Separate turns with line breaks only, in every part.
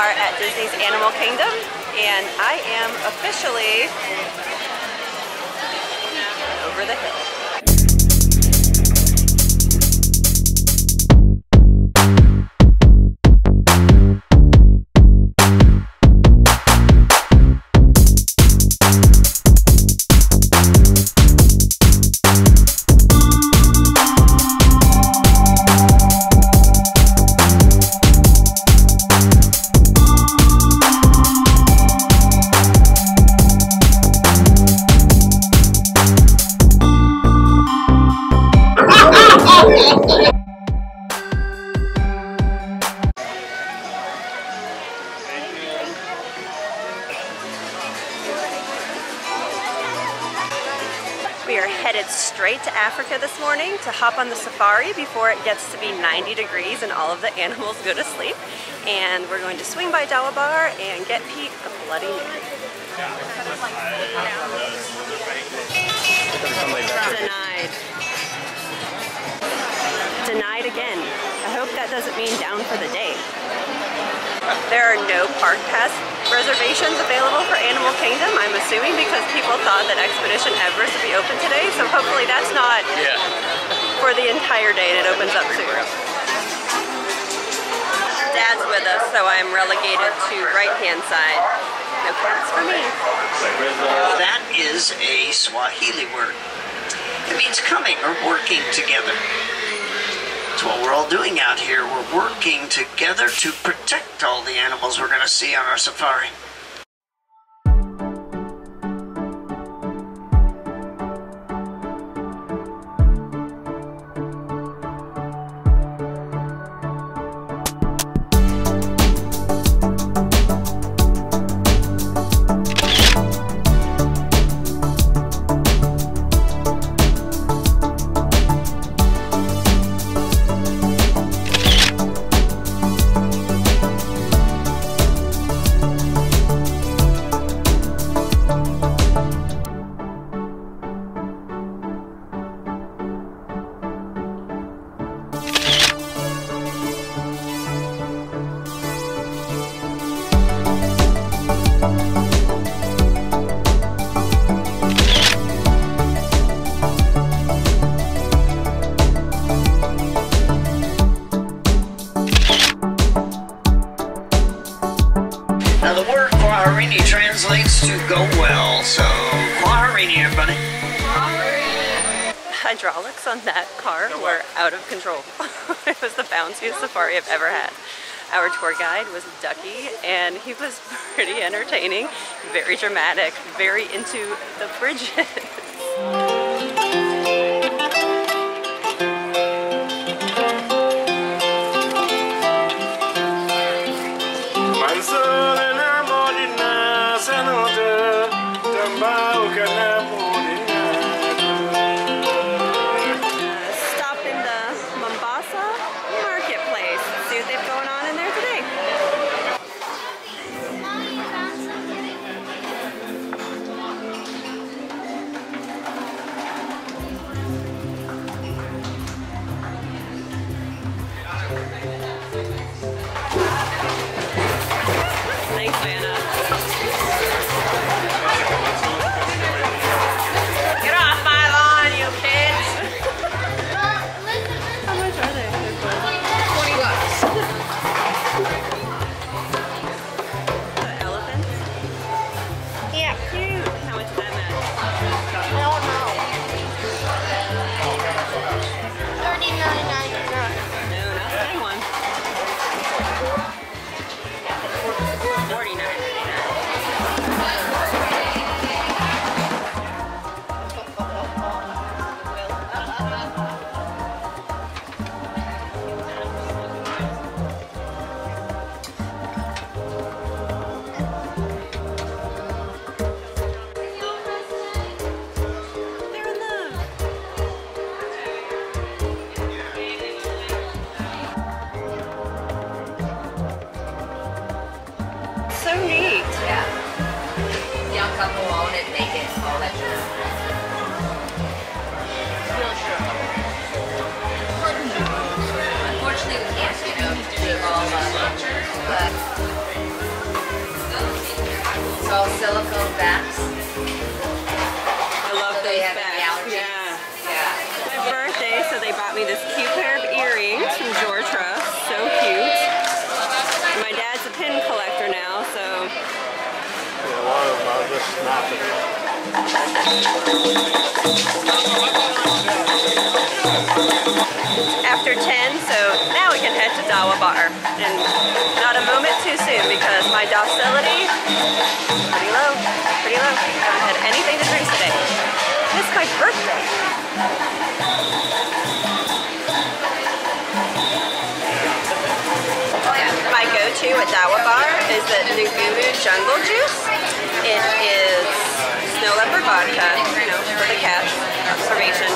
are at Disney's Animal Kingdom and I am officially over the hill. Are headed straight to Africa this morning to hop on the safari before it gets to be 90 degrees and all of the animals go to sleep. And we're going to swing by Dawa Bar and get Pete a Bloody Mary. Denied. Denied again. I hope that doesn't mean down for the day. There are no park pass reservations available for Animal Kingdom, I'm assuming because people thought that Expedition Everest would be open today, so hopefully that's not
Yeah.
for the entire day and it opens up soon. Dad's with us, so I'm relegated to right-hand side. No cats for me.
That is a Swahili word. It means coming or working together. All doing out here. We're working together to protect all the animals we're going to see on our safari.
Hydraulics on that car were out of control. it was the bounciest safari I've ever had. Our tour guide was Ducky, and he was pretty entertaining, very dramatic, very into the bridges.
silicone
backs. I love so those backs. Yeah. yeah. My birthday, so they bought me this cute pair of earrings from Georgia. So cute. My dad's a pin collector now, so.
Yeah, a lot of them are just
not. Bar. And not a moment too soon because my docility pretty low, pretty low. I haven't had anything to drink today. It's my birthday. My go-to at Dawa Bar is the Ngumu Jungle Juice. It is snow leopard vodka, you know, for the cats, observation,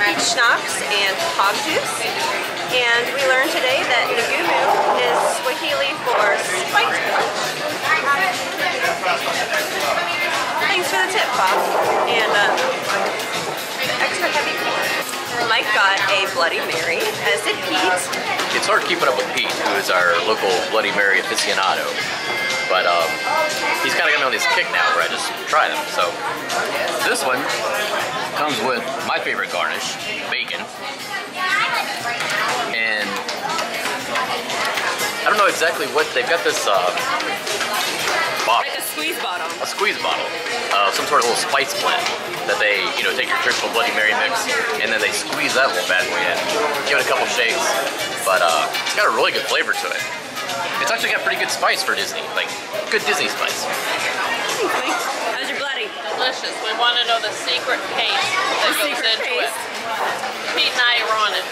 peach schnapps, and POG juice. And we learned today that Ngumu is Swahili for spiked. Thanks for the tip, Bob. And uh, extra heavy pour. Mike got a Bloody Mary, as did Pete.
It's hard keeping up with Pete, who is our local Bloody Mary aficionado. But um, he's kind of got me on this kick now where I just try them. So this one comes with my favorite garnish, bacon. And I don't know exactly what they've got this uh, bottle,
Like a squeeze bottle.
a squeeze bottle, uh, some sort of little spice blend that they, you know, take your traditional Bloody Mary mix and then they squeeze that little bad boy in, give it a couple shakes, but uh, it's got a really good flavor to it. It's actually got pretty good spice for Disney, like good Disney spice.
Thanks, Mike. How's your Bloody?
Delicious. We want to know the secret taste that
The
goes into
taste.
it. Pete and I are on it.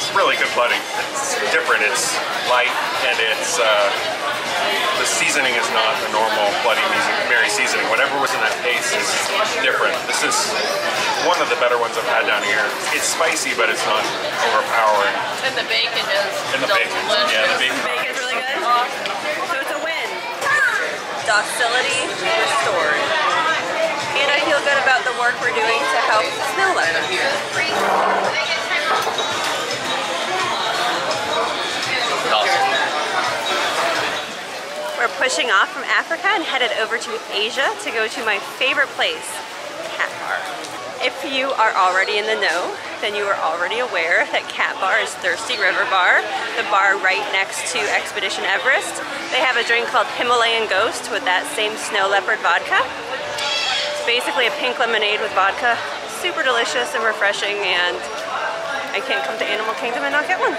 It's really good bloody. It's different. It's light and it's uh, the seasoning is not a normal Bloody Mary seasoning. Whatever was in that paste is different. This is one of the better ones I've had down here. It's spicy, but it's not overpowering.
And the bacon is
And the bacon,
delicious.
yeah, the bacon.
Bacon's really good. So it's a win. Docility restored. Feel good about the work we're doing to help snow. We're pushing off from Africa and headed over to Asia to go to my favorite place, Cat Bar. If you are already in the know, then you are already aware that Cat Bar is Thirsty River Bar, the bar right next to Expedition Everest. They have a drink called Himalayan Ghost with that same snow leopard vodka. Basically a pink lemonade with vodka. Super delicious and refreshing and I can't come to Animal Kingdom and not get one.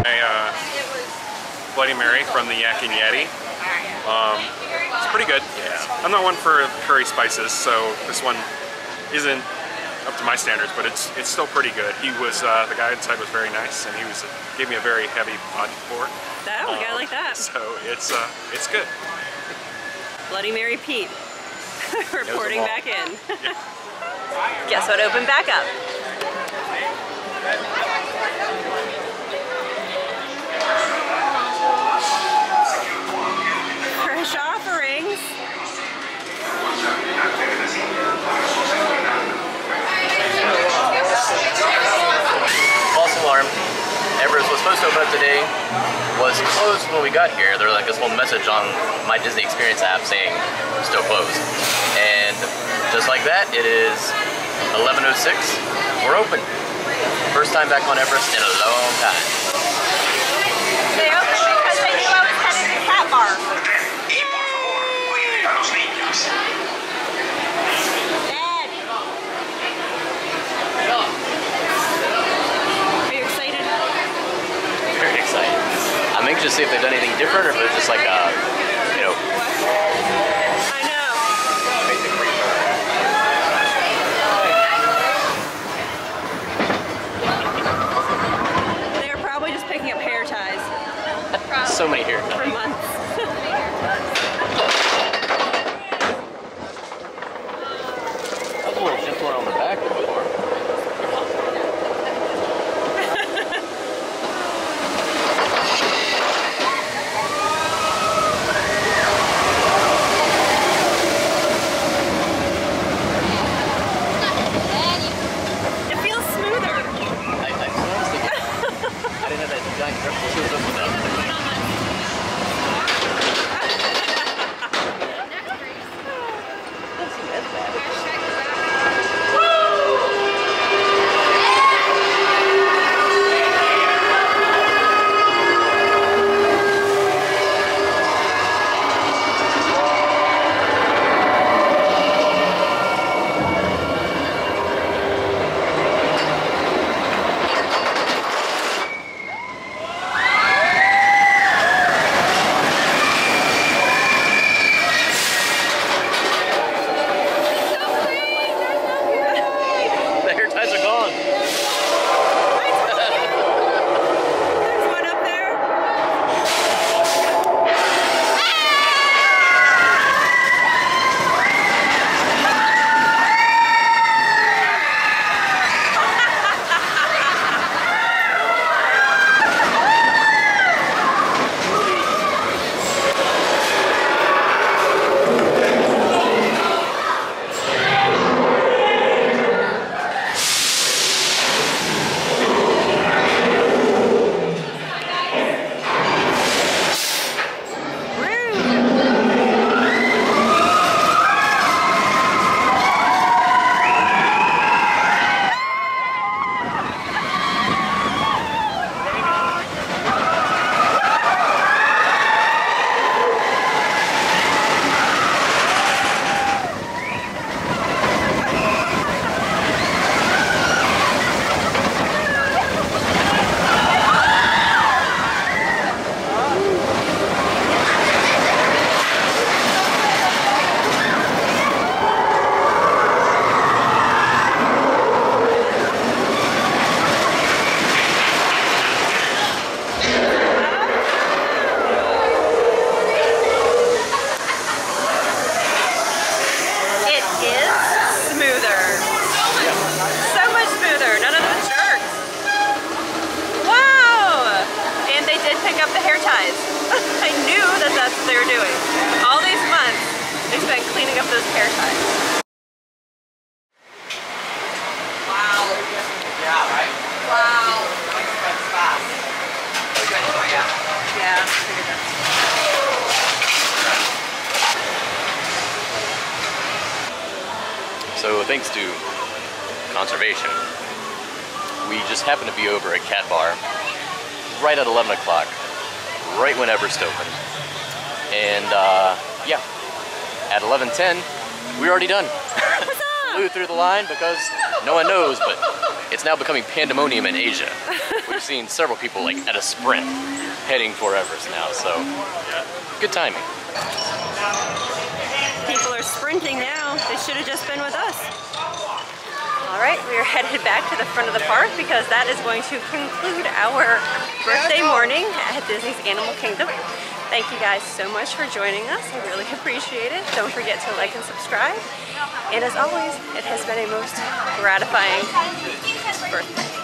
A uh, Bloody Mary from the Yak and Yeti. Um, it's pretty good. Yeah. I'm not one for curry spices, so this one isn't up to my standards, but it's it's still pretty good. He was uh, the guy inside was very nice, and he was gave me a very heavy vodka pour.
That, we gotta like that.
So it's uh, it's good.
Bloody Mary Pete reporting back in. Guess what opened back up? Fresh offerings.
False alarm. Everest was supposed to open up today, was closed when we got here. There was like this whole message on my Disney Experience app saying still closed. And just like that, it is 11.06. We're open. First time back on Everest in a long time.
They opened because they knew I was headed to Cat Bar.
See if they've done anything different or if it's just like, uh, you know,
I know. They're probably just picking up hair ties
so many here.
for months.
That was a little gentler on the back than before.
It feels smoother.
I, I, I didn't
ties. I knew that that's what they were doing. All these months, they spent cleaning up those hair ties.
Wow.
Yeah, right?
Wow.
Oh, oh, yeah, I figured that.
So thanks to conservation, we just happened to be over at Cat Bar right at 11 o'clock, right when Everest opened. And uh, yeah, at 11:10, we're already done. Flew through the line because no one knows, but it's now becoming pandemonium in Asia. We've seen several people like at a sprint heading for Everest now, so good timing.
People are sprinting now. They should have just been with us. All right, we are headed back to the front of the park because that is going to conclude our birthday morning at Disney's Animal Kingdom. Thank you guys so much for joining us. I really appreciate it. Don't forget to like and subscribe. And as always, it has been a most gratifying birthday.